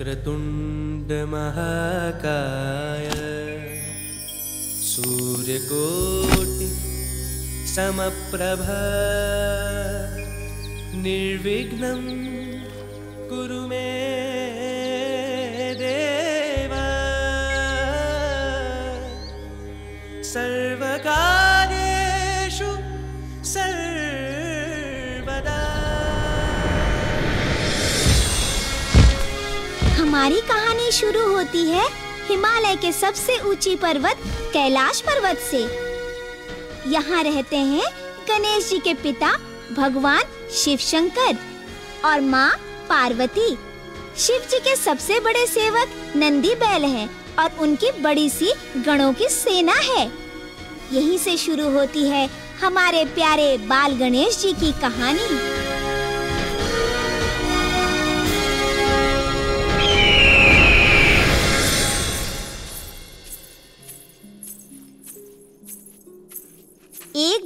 वक्रतुण्डमहाकाय सूर्यकोटि समप्रभ निर्विघ्नं कुरु मे देव। सर्वकार्येषु हमारी कहानी शुरू होती है हिमालय के सबसे ऊँची पर्वत, कैलाश पर्वत से। यहाँ रहते हैं गणेश जी के पिता, भगवान शिव शंकर और माँ पार्वती। शिव जी के सबसे बड़े सेवक नंदी बैल हैं और उनकी बड़ी सी गणों की सेना है। यहीं से शुरू होती है हमारे प्यारे बाल गणेश जी की कहानी।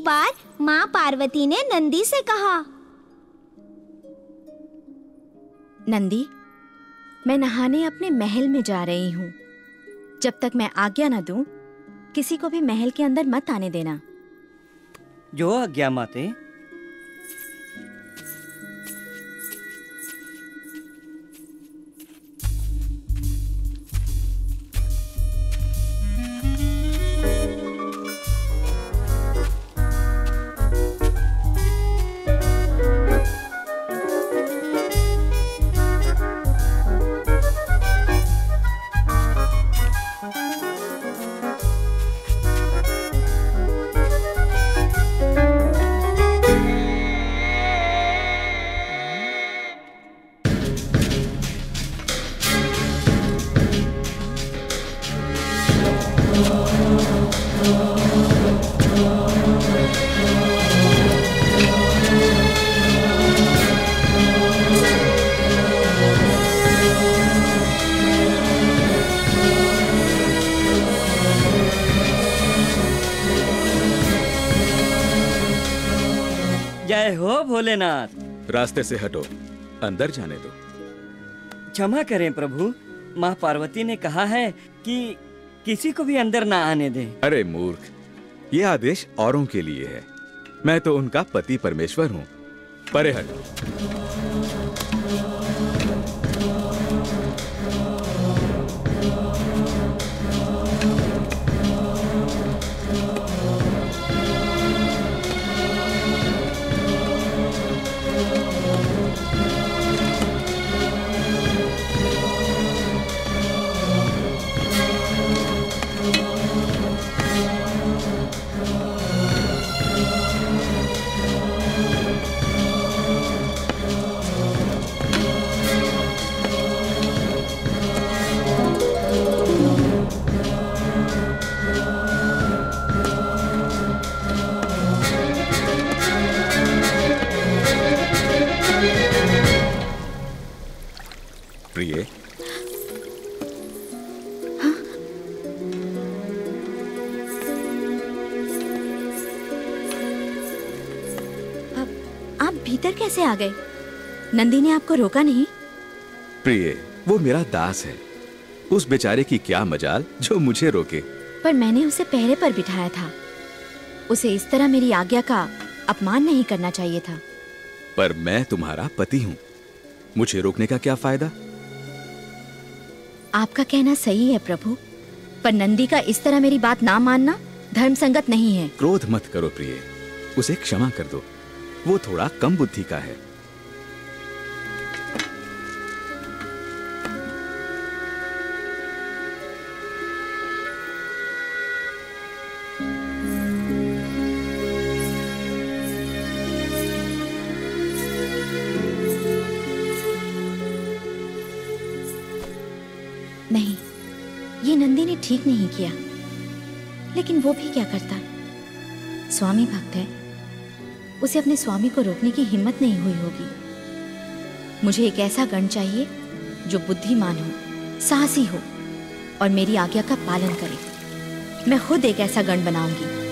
एक बार माँ पार्वती ने नंदी से कहा नंदी मैं नहाने अपने महल में जा रही हूँ। जब तक मैं आज्ञा न दूँ, किसी को भी महल के अंदर मत आने देना। जो आज्ञा माते रास्ते से हटो। अंदर जाने दो। क्षमा करें प्रभु माँ पार्वती ने कहा है कि किसी को भी अंदर ना आने दें। अरे मूर्ख ये आदेश औरों के लिए है। मैं तो उनका पति परमेश्वर हूँ। परे हटो। आ गए। नंदी ने आपको रोका नहीं? प्रिय वो मेरा दास है। उस बेचारे की क्या मजाल जो मुझे रोके। पर मैंने उसे पहरे पर बिठाया था। उसे इस तरह मेरी आज्ञा का अपमान नहीं करना चाहिए था। पर मैं तुम्हारा पति हूँ। मुझे रोकने का क्या फ़ायदा? आपका कहना सही है प्रभु पर नंदी का इस तरह मेरी बात ना मानना धर्म संगत नहीं है। क्रोध मत करो प्रिय। उसे क्षमा कर दो। वो थोड़ा कम बुद्धि का है। किया। लेकिन वो भी क्या करता? स्वामी भक्त है उसे अपने स्वामी को रोकने की हिम्मत नहीं हुई होगी। मुझे एक ऐसा गण चाहिए, जो बुद्धिमान हो, साहसी हो, और मेरी आज्ञा का पालन करे। मैं खुद एक ऐसा गण बनाऊँगी।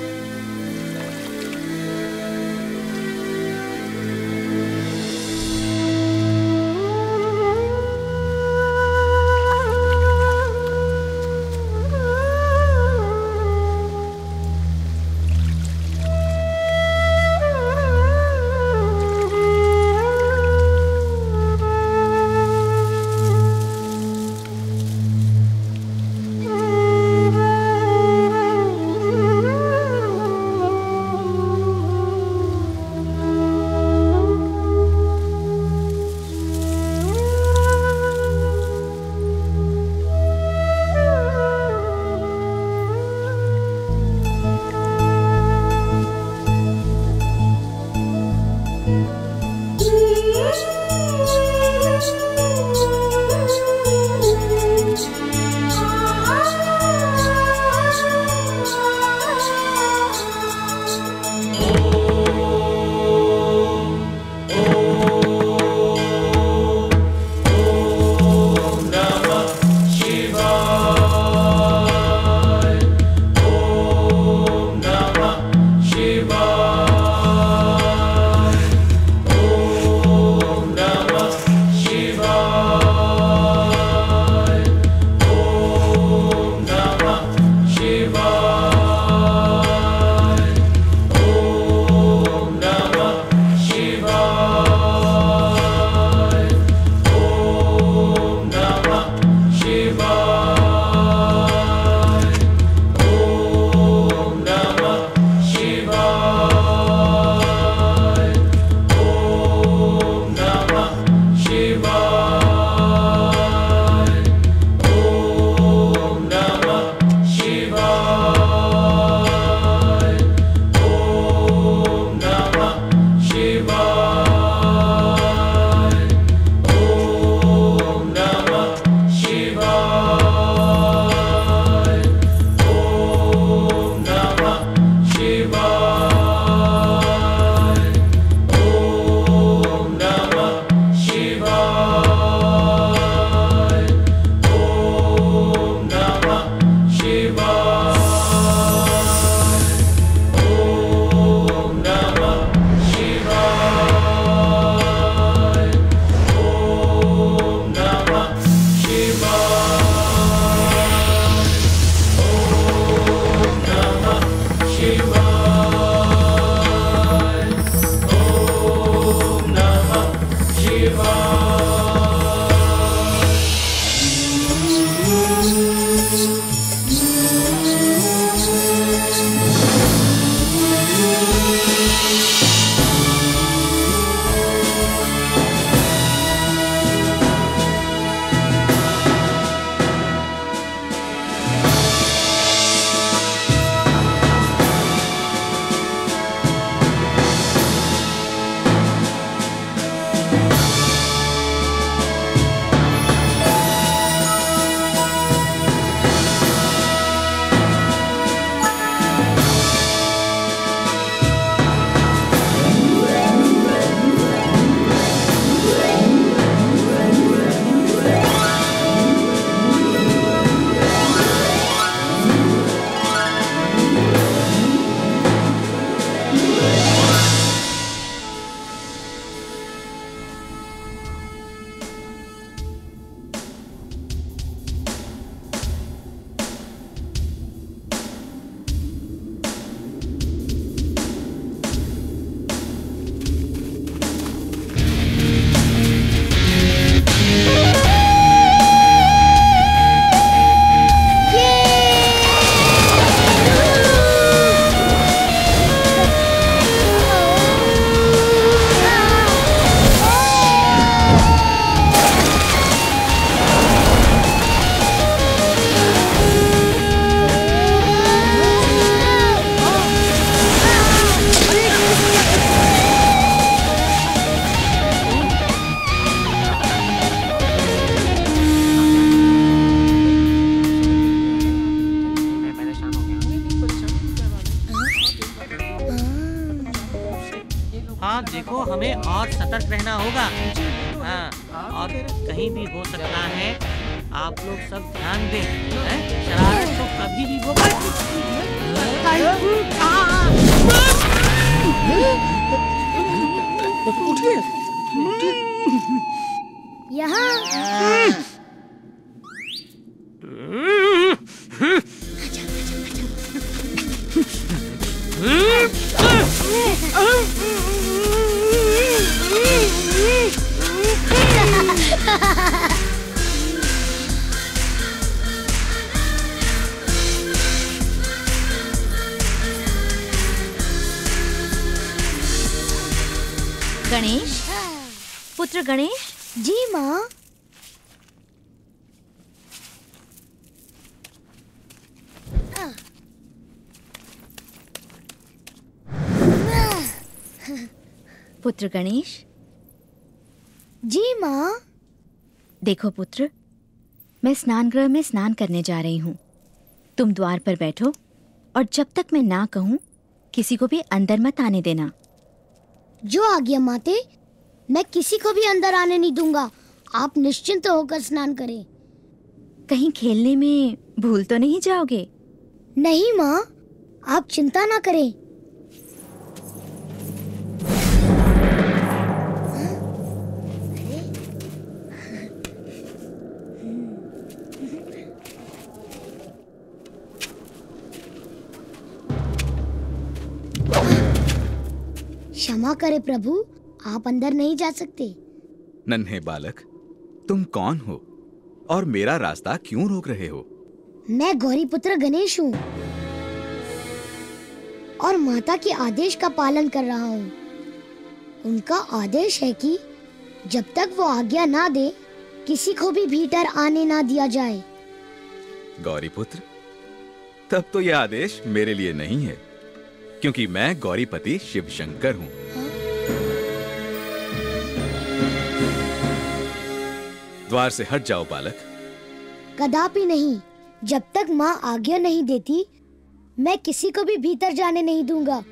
गणेश? पुत्र गणेश? जी माँ। पुत्र गणेश? जी माँ। देखो पुत्र मैं स्नान गृह में स्नान करने जा रही हूँ। तुम द्वार पर बैठो और जब तक मैं ना कहूँ किसी को भी अंदर मत आने देना। जो आज्ञा माते मैं किसी को भी अंदर आने नहीं दूँगा। आप निश्चिंत होकर स्नान करें। कहीं खेलने में भूल तो नहीं जाओगे? नहीं माँ। आप चिंता ना करें। क्षमा करे प्रभु आप अंदर नहीं जा सकते। नन्हे बालक तुम कौन हो? और मेरा रास्ता क्यों रोक रहे हो? मैं गौरी पुत्र गणेश हूँ। और माता के आदेश का पालन कर रहा हूँ। उनका आदेश है कि जब तक वो आज्ञा ना दे किसी को भी भीतर आने ना दिया जाए। गौरीपुत्र तब तो यह आदेश मेरे लिए नहीं है। क्योंकि मैं गौरीपति शिव शंकर हूँ। द्वार से हट जाओ बालक। कदापि नहीं। जब तक माँ आज्ञा नहीं देती मैं किसी को भी भीतर जाने नहीं दूँगा।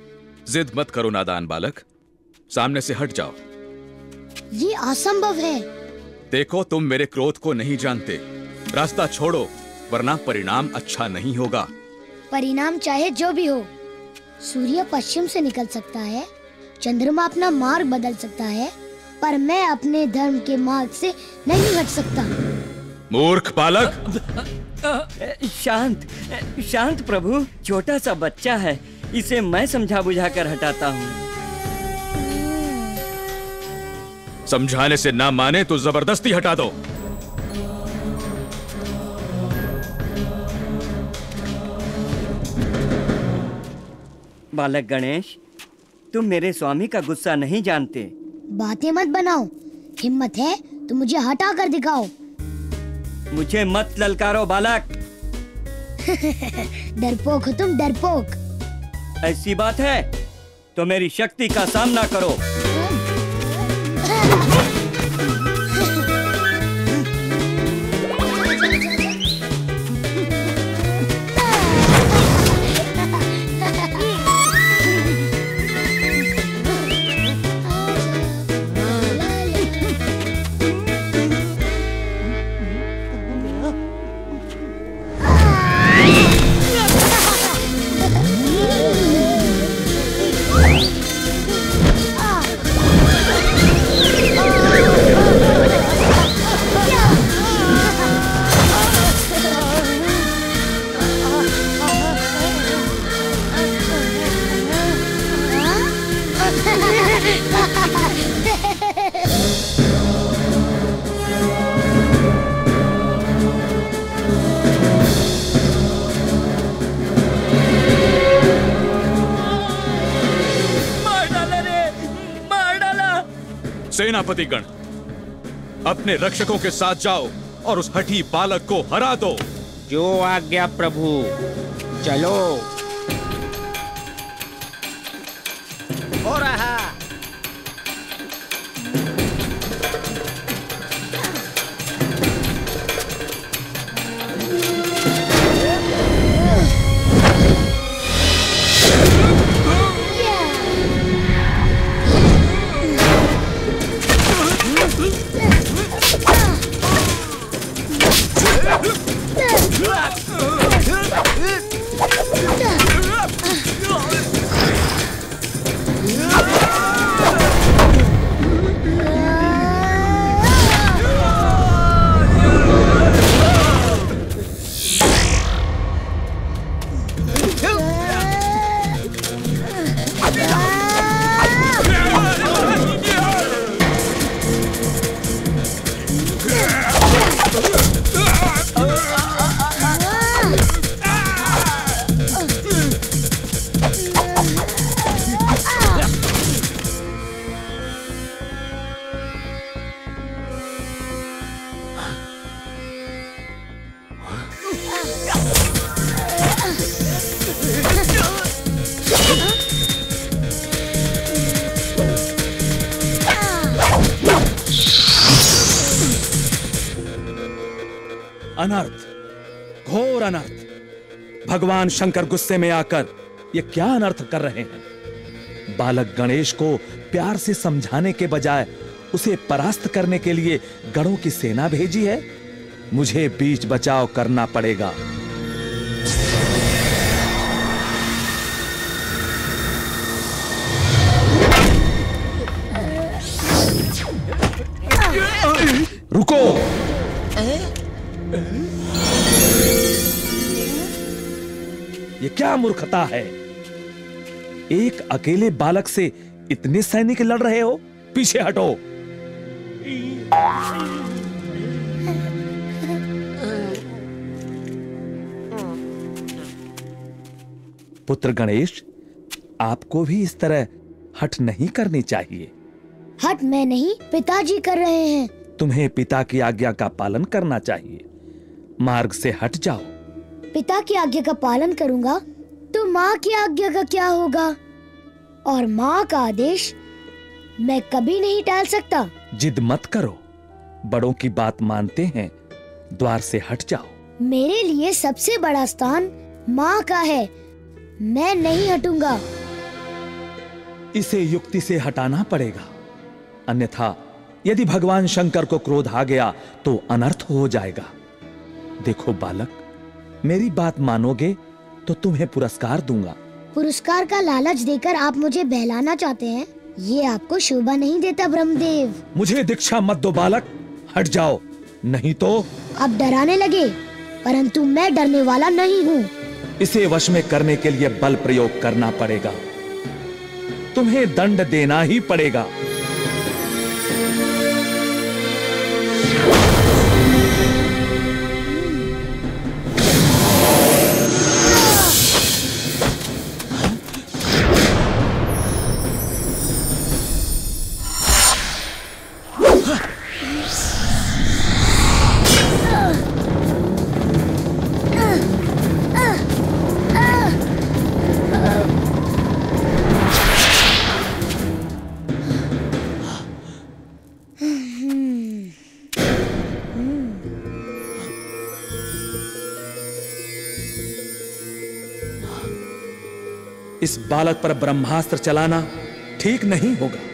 जिद मत करो नादान बालक। सामने से हट जाओ। ये असंभव है। देखो तुम मेरे क्रोध को नहीं जानते। रास्ता छोड़ो वरना परिणाम अच्छा नहीं होगा। परिणाम चाहे जो भी हो। सूर्य पश्चिम से निकल सकता है चंद्रमा अपना मार्ग बदल सकता है पर मैं अपने धर्म के मार्ग से नहीं हट सकता। मूर्ख बालक! शांत शांत प्रभु छोटा सा बच्चा है इसे मैं समझा बुझा कर हटाता हूँ। समझाने से ना माने तो ज़बरदस्ती हटा दो। बालक गणेश तुम मेरे स्वामी का गुस्सा नहीं जानते। बातें मत बनाओ। हिम्मत है तो मुझे हटा कर दिखाओ। मुझे मत ललकारो बालक। डरपोक हो तुम डरपोक। ऐसी बात है तो मेरी शक्ति का सामना करो। सेनापति गण अपने रक्षकों के साथ जाओ और उस हठी बालक को हरा दो। जो आज्ञा प्रभु, चलो। भगवान शंकर गुस्से में आकर ये क्या अनर्थ कर रहे हैं? बालक गणेश को प्यार से समझाने के बजाय उसे परास्त करने के लिए गणों की सेना भेजी है? मुझे बीच बचाव करना पड़ेगा। रुको! ये क्या मूर्खता है? एक अकेले बालक से इतने सैनिक लड़ रहे हो? पीछे हटो। पुत्र गणेश आपको भी इस तरह हट नहीं करनी चाहिए। हट मैं नहीं पिताजी कर रहे हैं। तुम्हें पिता की आज्ञा का पालन करना चाहिए। मार्ग से हट जाओ। पिता की आज्ञा का पालन करूँगा तो माँ की आज्ञा का क्या होगा? और माँ का आदेश मैं कभी नहीं टाल सकता। जिद मत करो। बड़ों की बात मानते हैं द्वार से हट जाओ। मेरे लिए सबसे बड़ा स्थान माँ का है। मैं नहीं हटूँगा। इसे युक्ति से हटाना पड़ेगा। अन्यथा यदि भगवान शंकर को क्रोध आ गया तो अनर्थ हो जाएगा। देखो बालक मेरी बात मानोगे तो तुम्हें पुरस्कार दूँगा। पुरस्कार का लालच देकर आप मुझे बहलाना चाहते हैं? ये आपको शोभा नहीं देता ब्रह्मदेव। मुझे दीक्षा मत दो बालक। हट जाओ नहीं तो? आप डराने लगे परंतु मैं डरने वाला नहीं हूँ। इसे वश में करने के लिए बल प्रयोग करना पड़ेगा। तुम्हें दंड देना ही पड़ेगा। बालक पर ब्रह्मास्त्र चलाना ठीक नहीं होगा।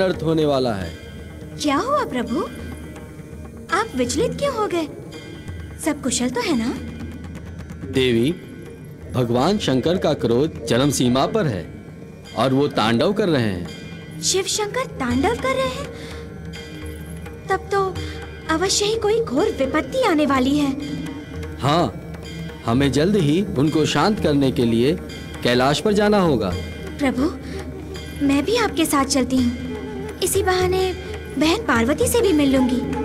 अनर्थ होने वाला है। क्या हुआ प्रभु? आप विचलित क्यों हो गए? सब कुशल तो है ना? देवी भगवान शंकर का क्रोध चरम सीमा पर है और वो तांडव कर रहे हैं। शिव शंकर तांडव कर रहे हैं? तब तो अवश्य ही कोई घोर विपत्ति आने वाली है। हाँ हमें जल्द ही उनको शांत करने के लिए कैलाश पर जाना होगा। प्रभु मैं भी आपके साथ चलती हूँ। इसी बहाने बहन पार्वती से भी मिल लूँगी।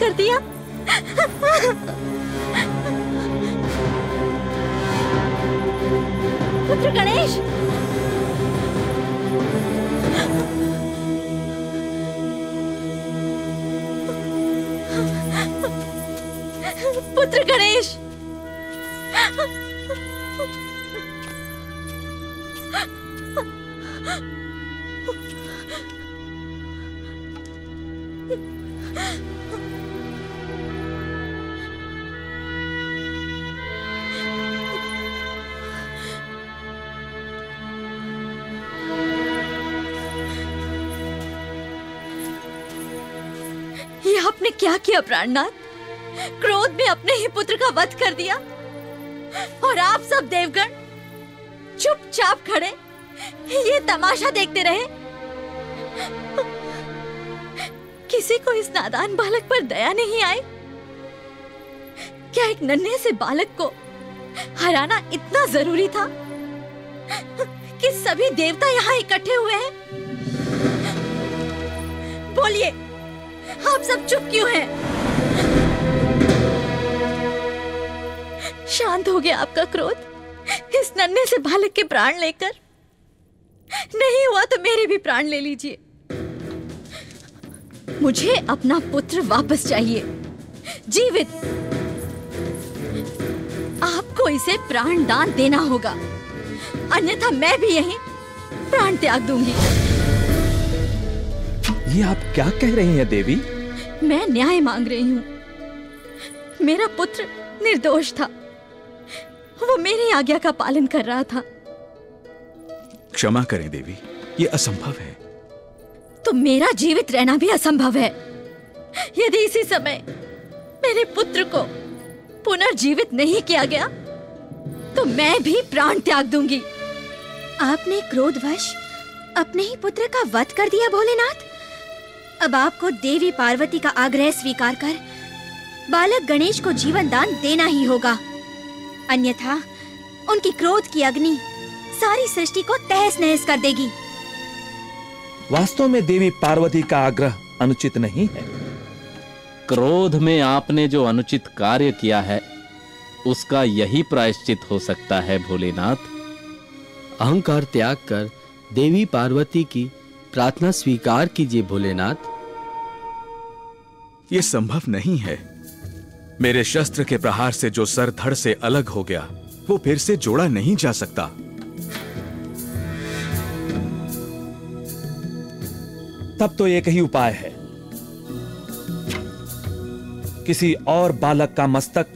कर दिया। पुत्र गणेश! पुत्र गणेश! क्या किया प्राणनाथ? क्रोध में अपने ही पुत्र का वध कर दिया? और आप सब देवगण, चुपचाप खड़े, ये तमाशा देखते रहे। किसी को इस नादान बालक पर दया नहीं आई? क्या एक नन्हे से बालक को हराना इतना ज़रूरी था कि सभी देवता यहाँ इकट्ठे हुए हैं? बोलिए आप सब चुप क्यों हैं? शांत हो गया आपका क्रोध। इस नन्हे से बालक के प्राण लेकर। नहीं हुआ तो मेरे भी प्राण ले लीजिए। मुझे अपना पुत्र वापस चाहिए। जीवित। आपको इसे प्राण दान देना होगा। अन्यथा मैं भी यही प्राण त्याग दूँगी। ये आप क्या कह रही हैं देवी? मैं न्याय मांग रही हूँ। मेरा पुत्र निर्दोष था। वो मेरी आज्ञा का पालन कर रहा था। क्षमा करें देवी। ये असंभव है। तो मेरा जीवित रहना भी असंभव है। यदि इसी समय मेरे पुत्र को पुनर्जीवित नहीं किया गया तो मैं भी प्राण त्याग दूँगी। आपने क्रोधवश अपने ही पुत्र का वध कर दिया भोलेनाथ? अब आपको देवी पार्वती का आग्रह स्वीकार कर बालक गणेश को जीवन दान देना ही होगा। अन्यथा उनकी क्रोध की अग्नि सारी सृष्टि को तहस नहस कर देगी। वास्तव में देवी पार्वती का आग्रह अनुचित नहीं है। क्रोध में आपने जो अनुचित कार्य किया है उसका यही प्रायश्चित हो सकता है भोलेनाथ। अहंकार त्याग कर देवी पार्वती की प्रार्थना स्वीकार कीजिए भोलेनाथ। ये संभव नहीं है। मेरे शस्त्र के प्रहार से जो सर धड़ से अलग हो गया, वो फिर से जोड़ा नहीं जा सकता। तब तो एक ही उपाय है। किसी और बालक का मस्तक,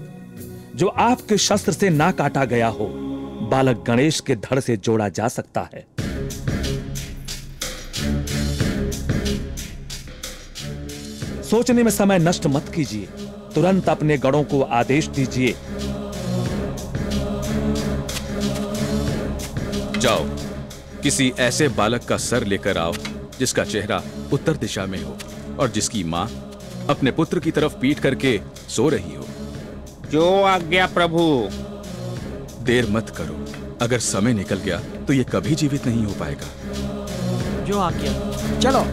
जो आपके शस्त्र से ना काटा गया हो, बालक गणेश के धड़ से जोड़ा जा सकता है। सोचने में समय नष्ट मत कीजिए। तुरंत अपने गणों को आदेश दीजिए। जाओ किसी ऐसे बालक का सर लेकर आओ जिसका चेहरा उत्तर दिशा में हो और जिसकी माँ अपने पुत्र की तरफ़ पीट करके सो रही हो। जो आज्ञा प्रभु। देर मत करो। अगर समय निकल गया तो ये कभी जीवित नहीं हो पाएगा। जो आज्ञा। चलो।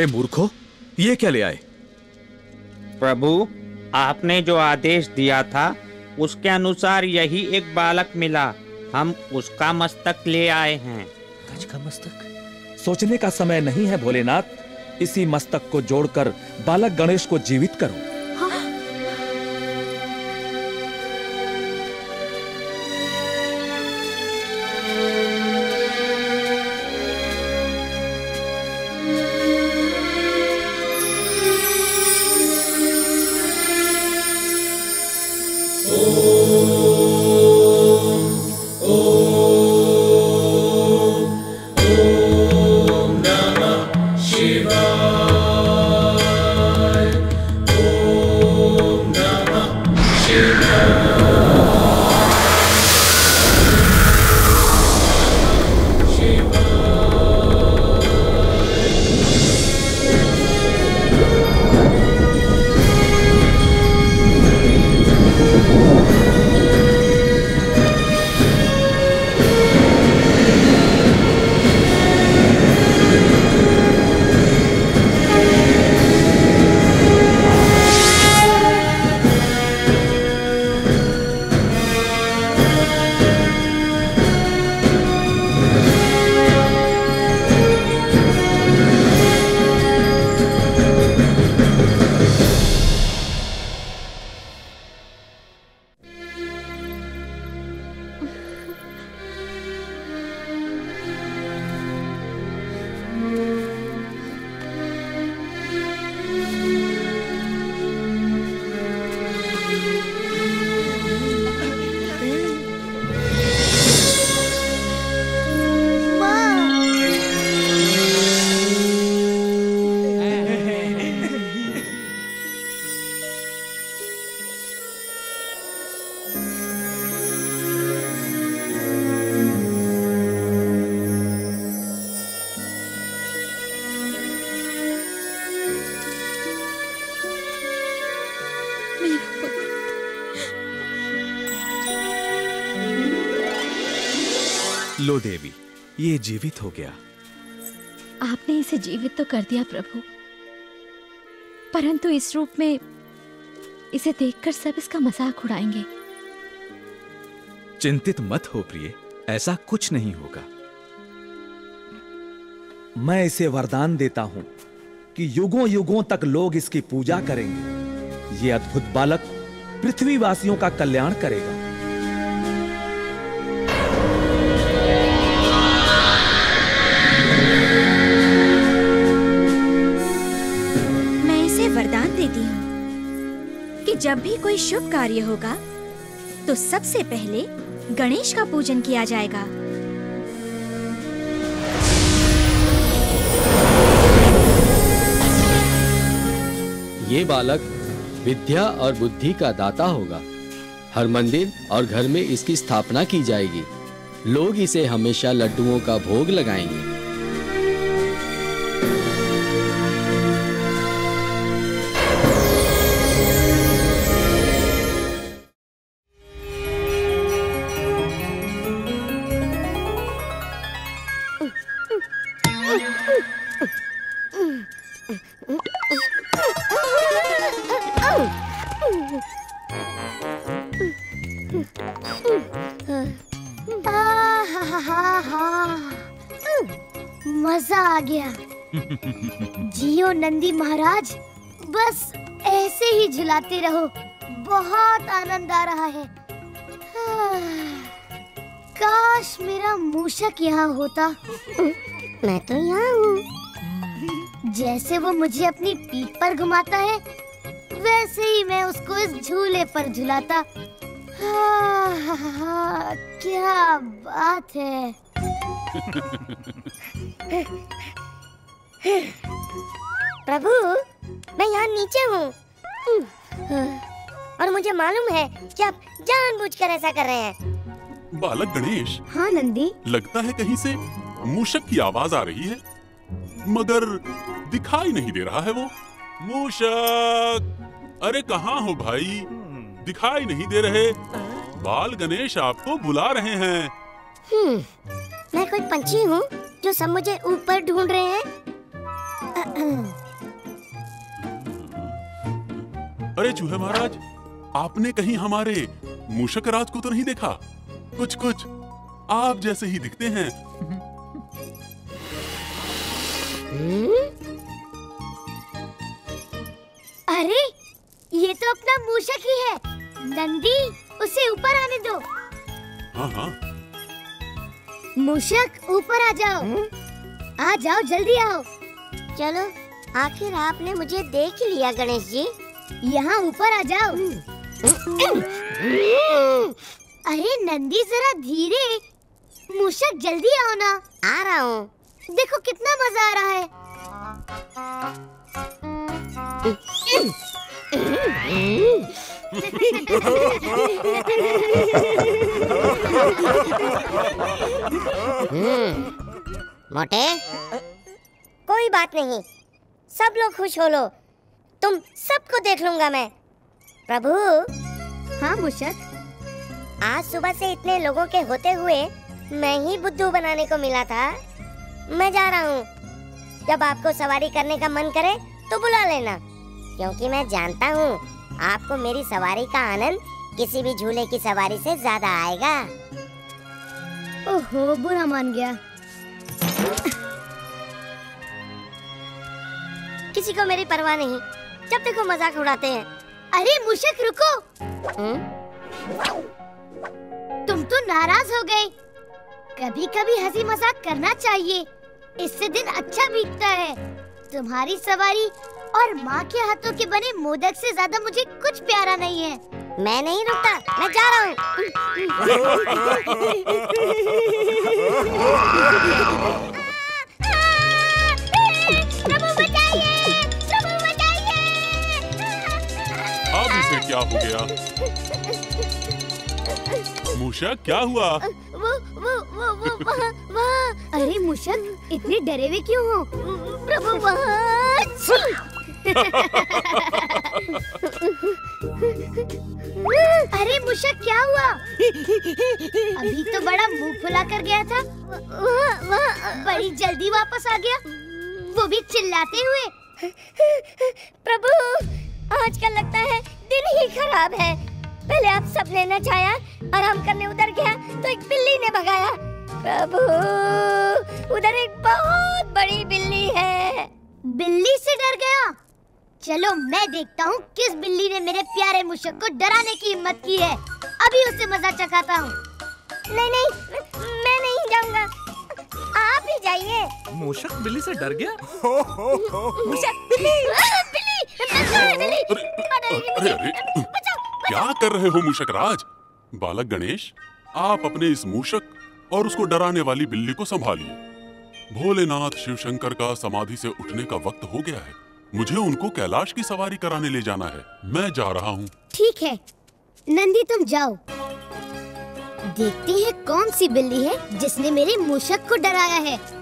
अरे मूर्खो ये क्या ले आए? प्रभु आपने जो आदेश दिया था उसके अनुसार यही एक बालक मिला। हम उसका मस्तक ले आए हैं। गज का मस्तक? सोचने का समय नहीं है भोलेनाथ। इसी मस्तक को जोड़कर बालक गणेश को जीवित करो। ये जीवित हो गया। आपने इसे जीवित तो कर दिया प्रभु। परंतु इस रूप में इसे देखकर सब इसका मज़ाक उड़ाएँगे। चिंतित मत हो प्रिय ऐसा कुछ नहीं होगा। मैं इसे वरदान देता हूँ कि युगों युगों तक लोग इसकी पूजा करेंगे। ये अद्भुत बालक पृथ्वीवासियों का कल्याण करेगा। जब भी कोई शुभ कार्य होगा तो सबसे पहले गणेश का पूजन किया जाएगा। ये बालक विद्या और बुद्धि का दाता होगा। हर मंदिर और घर में इसकी स्थापना की जाएगी। लोग इसे हमेशा लड्डुओं का भोग लगाएँगे। जियो नंदी महाराज बस ऐसे ही झुलाते रहो। बहुत आनंद आ रहा है। काश मेरा मूषक यहाँ होता। मैं तो यहाँ हूँ। जैसे वो मुझे अपनी पीठ पर घुमाता है वैसे ही मैं उसको इस झूले पर झुलाता। आहाहा, क्या बात है। प्रभु मैं यहाँ नीचे हूँ। और मुझे मालूम है कि आप जानबूझकर ऐसा कर रहे हैं। बालक गणेश। हाँ नंदी। लगता है कहीं से मूषक की आवाज़ आ रही है। मगर दिखाई नहीं दे रहा है वो। मूषक! अरे कहाँ हो भाई? दिखाई नहीं दे रहे। बाल गणेश आपको बुला रहे हैं। हम्म, मैं कोई पंछी हूँ जो सब मुझे ऊपर ढूंढ रहे हैं? अरे चूहे महाराज आपने कहीं हमारे मूषक राज को तो नहीं देखा? कुछ कुछ। आप जैसे ही दिखते हैं। अरे ये तो अपना मूषक ही है। नंदी उसे ऊपर आने दो। हाँ हाँ। मूषक ऊपर आ जाओ। आ जाओ जल्दी आओ। चलो आखिर आपने मुझे देख ही लिया गणेश जी। यहाँ ऊपर आ जाओ। अरे नंदी जरा धीरे। मूषक जल्दी आओ ना। आ रहा हूँ। देखो कितना मज़ा आ रहा है। मोटे। कोई बात नहीं। सब लोग खुश हो लो। तुम सबको देख लूँगा मैं। प्रभु। हाँ मूषक आज सुबह से इतने लोगों के होते हुए मैं ही बुद्धू बनाने को मिला था। मैं जा रहा हूँ। जब आपको सवारी करने का मन करे तो बुला लेना। क्योंकि मैं जानता हूँ आपको मेरी सवारी का आनंद किसी भी झूले की सवारी से ज़्यादा आएगा। ओहो बुरा मान गया। किसी को मेरी परवाह नहीं जब देखो मज़ाक उड़ाते हैं अरे मूषक रुको तुम तो नाराज़ हो गए कभी कभी हँसी मज़ाक करना चाहिए इससे दिन अच्छा बीतता है तुम्हारी सवारी और माँ के हाथों के बने मोदक से ज़्यादा मुझे कुछ प्यारा नहीं है मैं नहीं रुकता मैं जा रहा हूँ प्रभु बचाइए अब क्या हो गया? मूषक, क्या हुआ? वो वो वो वो, वहाँ वहाँ। अरे मूषक, इतने डरे हुए क्यों हो? प्रभु अरे मूषक, क्या हुआ? अभी तो बड़ा मुँह फुला कर गया था। वहाँ वहाँ, बड़ी जल्दी वापस आ गया। वो भी चिल्लाते हुए। प्रभु आजकल लगता है दिन ही खराब है। पहले आप सबने नचाया और हम करने उधर गया तो एक बिल्ली ने भगाया। प्रभु उधर एक बहुत बड़ी बिल्ली है। बिल्ली से डर गया? चलो मैं देखता हूँ किस बिल्ली ने मेरे प्यारे मुशक को डराने की हिम्मत की है। अभी उसे मज़ा चखाता हूँ। नहीं नहीं मैं नहीं जाऊँगा। आप ही जाइए। मूषक बिल्ली से डर गया? हो, हो, हो, मूषक बिल्ली बिल्ली! बिल्ली! अरे अरे क्या कर रहे हो मूषक राज? बालक गणेश आप अपने इस मूषक और उसको डराने वाली बिल्ली को संभालिए। भोलेनाथ शिव शंकर का समाधि से उठने का वक्त हो गया है। मुझे उनको कैलाश की सवारी कराने ले जाना है। मैं जा रहा हूँ। ठीक है। नंदी तुम जाओ। देखते हैं कौन सी बिल्ली है जिसने मेरे मूषक को डराया है।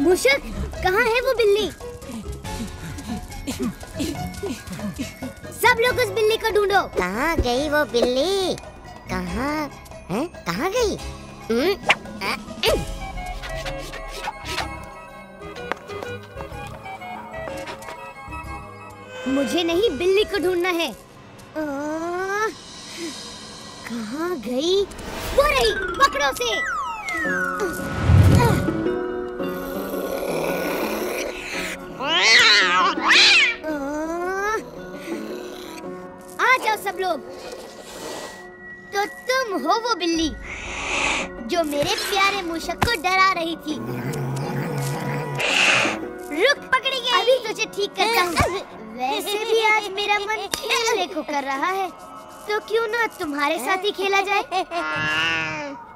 मूषक कहाँ है वो बिल्ली? सब लोग उस बिल्ली को ढूंढो। कहाँ गई वो बिल्ली? कहाँ? है? कहाँ गई? मुझे नहीं बिल्ली को ढूंढना है। कहाँ गई? वो रही पकड़ो से सब लोग। तो तुम हो वो बिल्ली जो मेरे प्यारे मूषक को डरा रही थी। रुक पकड़ी गई। अभी तुझे ठीक करता हूँ। वैसे भी आज मेरा मन खेलने को कर रहा है। तो क्यों ना तुम्हारे साथ ही खेला जाए?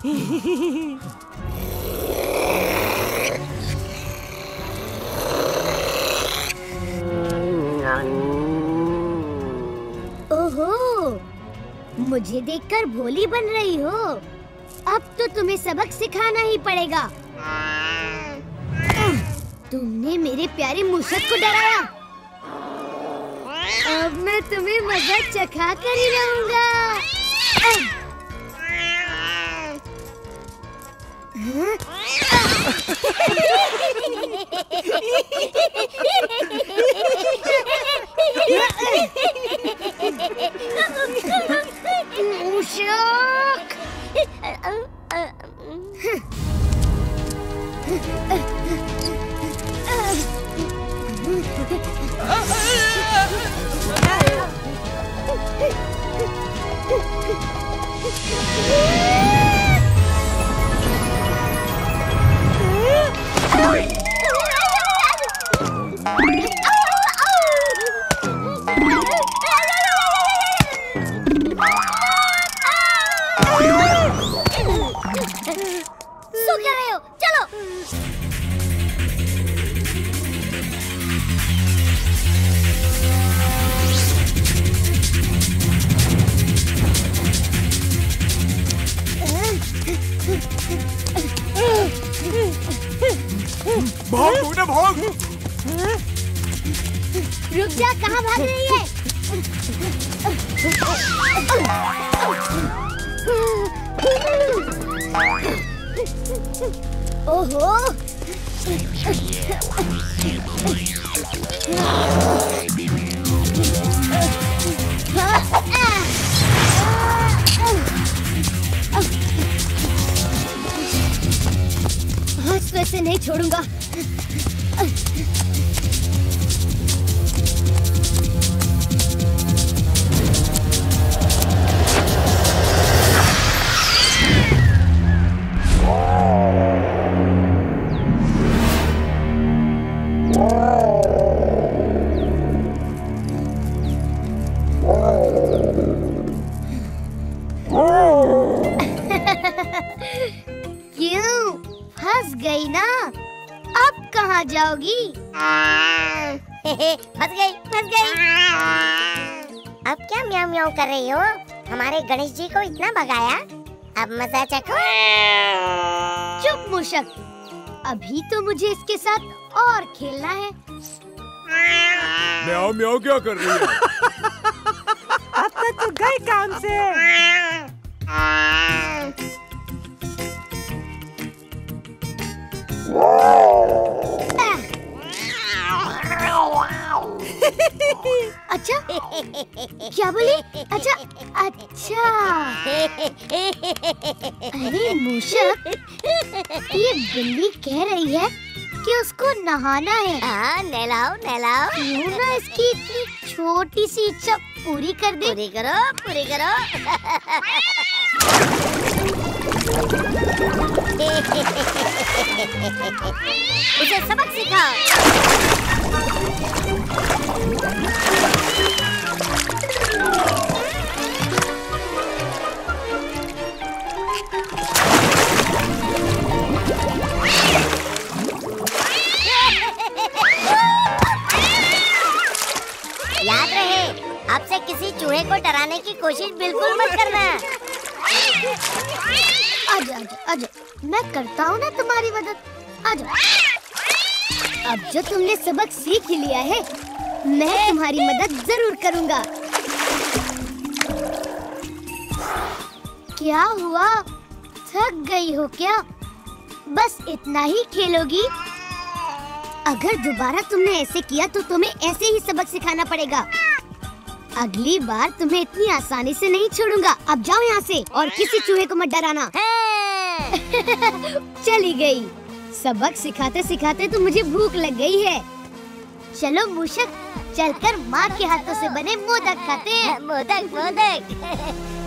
मुझे देखकर भोली बन रही हो। अब तो तुम्हें सबक सिखाना ही पड़ेगा। तुमने मेरे प्यारे मूषक को डराया। अब मैं तुम्हें मज़ा चखा कर ही रहूँगा। मूषक सो भगाया? अब मज़ा चखो। चुप मूषक अभी तो मुझे इसके साथ और खेलना है। म्याऊ म्याऊ क्या कर रही है? अब तक तो गए काम से। अच्छा। क्या बोली? अच्छा अच्छा। अरे मूषक ये बिल्ली कह रही है कि उसको नहाना है। हाँ नहलाओ नहलाओ। क्यों ना इसकी इतनी छोटी सी इच्छा पूरी कर दे? पूरी करो पूरी करो। उसे सबक सिखाओ याद रहे आपसे किसी चूहे को डराने की कोशिश बिल्कुल मत करना। आजा आजा आजा। मैं करता हूँ ना तुम्हारी मदद। आजा। अब जो तुमने सबक सीख ही लिया है, मैं तुम्हारी मदद ज़रूर करूँगा। क्या हुआ? थक गई हो क्या? बस इतना ही खेलोगी? अगर दोबारा तुमने ऐसे किया तो तुम्हें ऐसे ही सबक सिखाना पड़ेगा। अगली बार तुम्हें इतनी आसानी से नहीं छोड़ूँगा। अब जाओ यहाँ से और किसी चूहे को मत डराना। चली गई। सबक सिखाते सिखाते तो मुझे भूख लग गई है। चलो मूषक चलकर माँ के हाथों से बने मोदक खाते हैं। मोदक मोदक।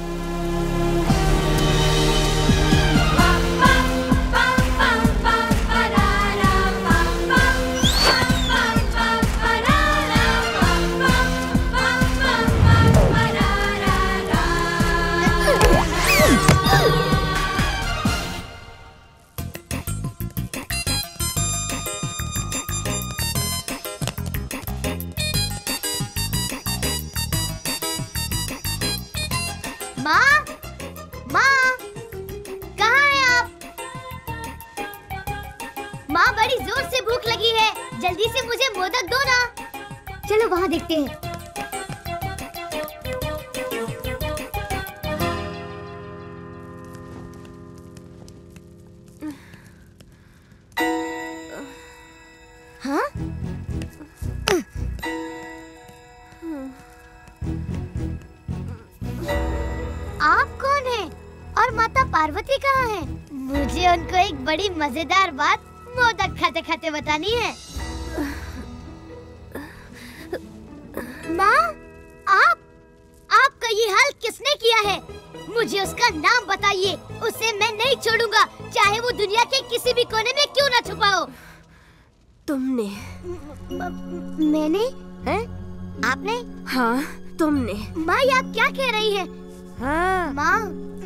मज़ेदार बात मोदक खाते खाते बतानी है। माँ आप आपका ये हाल किसने किया है? मुझे उसका नाम बताइए उसे मैं नहीं छोड़ूँगा चाहे वो दुनिया के किसी भी कोने में क्यों ना छुपा हो तुमने। मैंने? हैं? आपने? हाँ तुमने। माँ ये आप क्या कह रही है? हाँ। माँ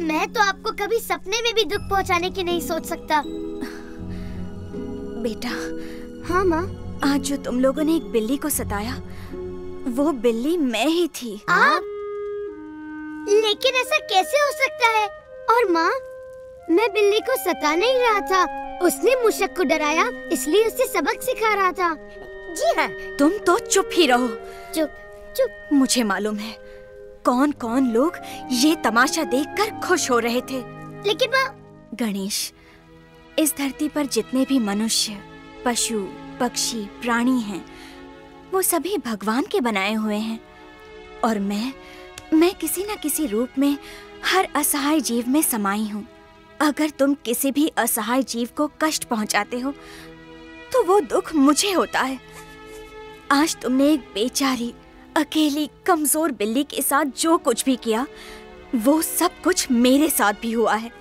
मैं तो आपको कभी सपने में भी दुख पहुँचाने की नहीं सोच सकता। बेटा। हाँ माँ। आज जो तुम लोगों ने एक बिल्ली को सताया वो बिल्ली मैं ही थी। आप? लेकिन ऐसा कैसे हो सकता है? और माँ मैं बिल्ली को सता नहीं रहा था। उसने मुशक को डराया इसलिए उसे सबक सिखा रहा था। जी हाँ तुम तो चुप ही रहो। चुप चुप। मुझे मालूम है कौन कौन लोग ये तमाशा देखकर खुश हो रहे थे। लेकिन माँ। गणेश इस धरती पर जितने भी मनुष्य, पशु, पक्षी, प्राणी हैं, वो सभी भगवान के बनाए हुए हैं। और मैं मैं किसी न किसी रूप में हर असहाय जीव में समाई हूँ। अगर तुम किसी भी असहाय जीव को कष्ट पहुंचाते हो तो वो दुख मुझे होता है। आज तुमने एक बेचारी, अकेली, कमज़ोर बिल्ली के साथ जो कुछ भी किया, वो सब कुछ मेरे साथ भी हुआ है।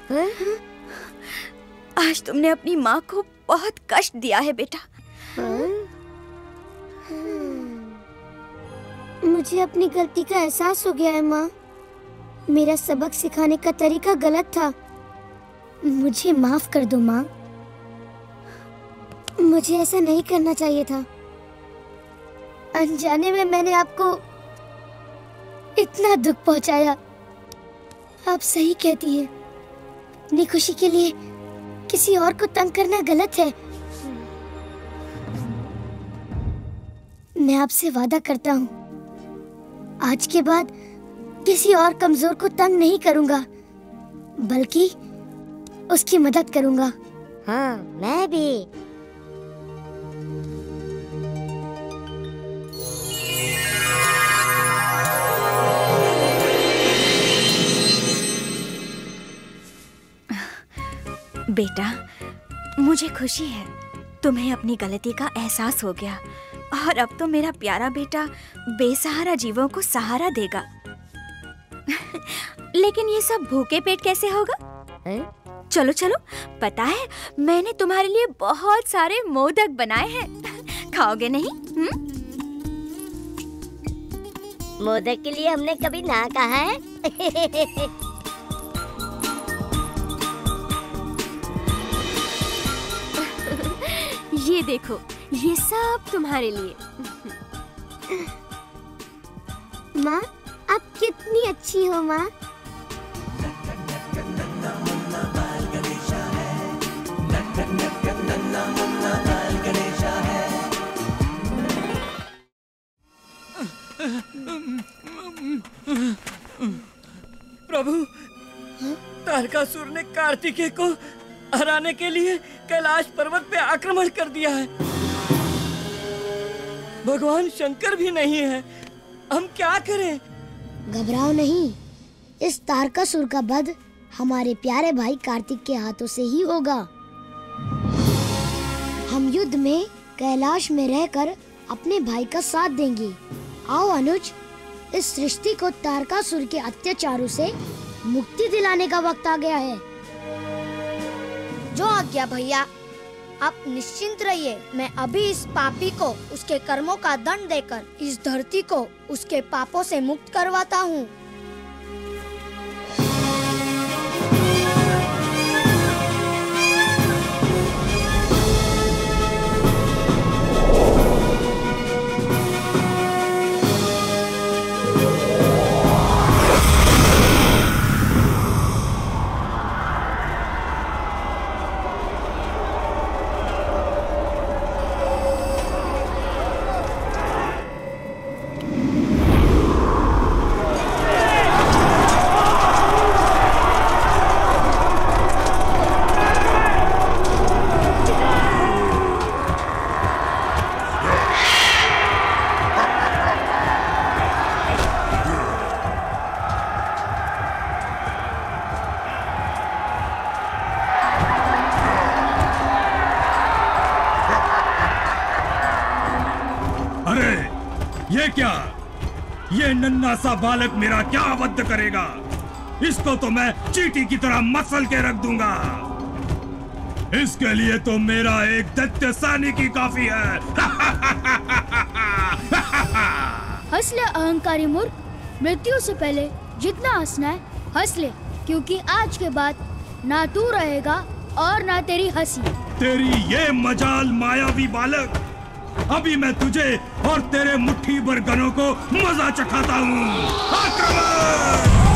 आज तुमने अपनी माँ को बहुत कष्ट दिया है बेटा। मुझे अपनी गलती का एहसास हो गया है माँ। मेरा सबक सिखाने का तरीका गलत था। मुझे माफ़ कर दो माँ। मुझे ऐसा नहीं करना चाहिए था। अनजाने में मैंने आपको इतना दुख पहुँचाया। आप सही कहती हैं। अपनी खुशी के लिए किसी और को तंग करना गलत है। मैं आपसे वादा करता हूँ। आज के बाद किसी और कमज़ोर को तंग नहीं करूँगा, बल्कि उसकी मदद करूँगा। हाँ मैं भी। बेटा मुझे खुशी है। तुम्हें अपनी गलती का एहसास हो गया और अब तो मेरा प्यारा बेटा बेसहारा जीवों को सहारा देगा। लेकिन ये सब भूखे पेट कैसे होगा? चलो चलो पता है मैंने तुम्हारे लिए बहुत सारे मोदक बनाए हैं। खाओगे नहीं? हुँ? मोदक के लिए हमने कभी ना कहा है। ये देखो ये सब तुम्हारे लिए। माँ आप कितनी अच्छी हो माँ। प्रभु तारकासुर ने कार्तिकेय को हराने के लिए कैलाश पर्वत पे आक्रमण कर दिया है। भगवान शंकर भी नहीं है। हम क्या करें? घबराओ नहीं। इस तारकासुर का वध हमारे प्यारे भाई कार्तिक के हाथों से ही होगा। हम युद्ध में कैलाश में रहकर अपने भाई का साथ देंगे। आओ अनुज, इस सृष्टि को तारकासुर के अत्याचारों से मुक्ति दिलाने का वक्त आ गया है। जो आज्ञा भैया। आप निश्चिंत रहिए, मैं अभी इस पापी को, उसके कर्मों का दंड देकर, इस धरती को, उसके पापों से मुक्त करवाता हूँ। नन्ना सा बालक मेरा क्या अबद्ध करेगा? इसको तो मैं चीटी की तरह मसल के रख दूँगा। इसके लिए तो मेरा एक दैत्य सैनिक ही काफ़ी है। हंस ले अहंकारी मूर्ख। मृत्यु से पहले जितना हंसना है हंस ले क्योंकि आज के बाद ना तू रहेगा और ना तेरी हँसी। तेरी ये मजाल मायावी बालक। अभी मैं तुझे और तेरे मुट्ठी भर गनों को मज़ा चखाता हूँ। आक्रमण!